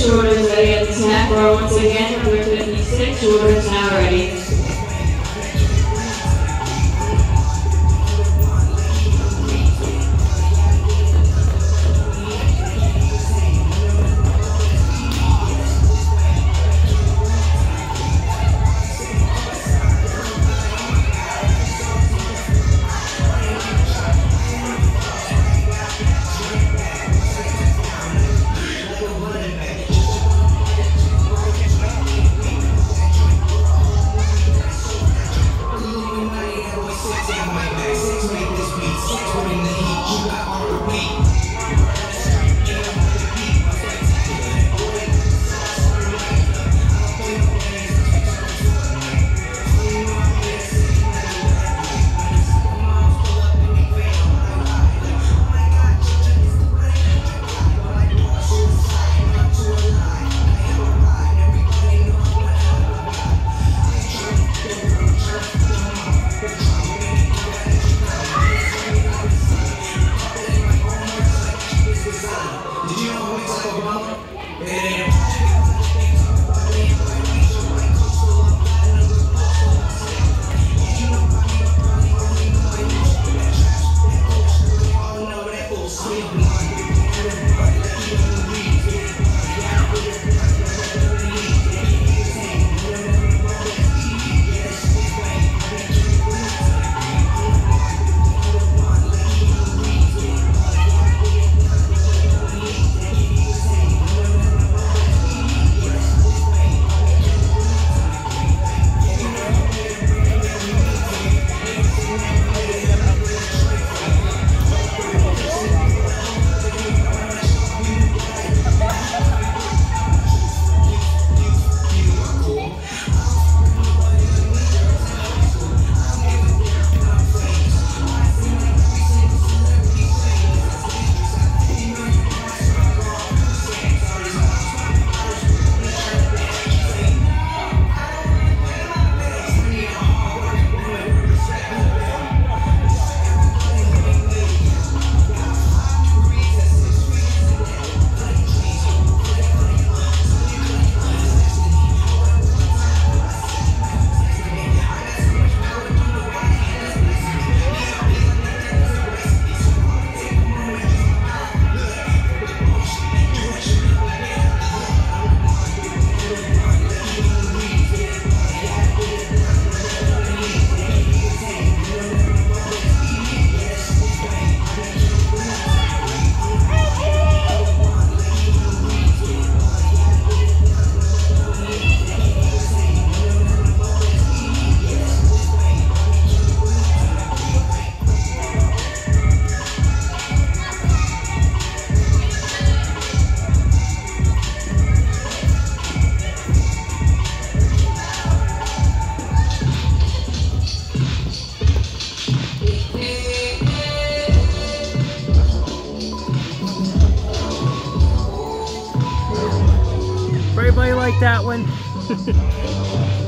56, Jordan's ready at the snack bar once again. Number 56, Jordan's now ready. Six make this beat. Six would in the heat. That one.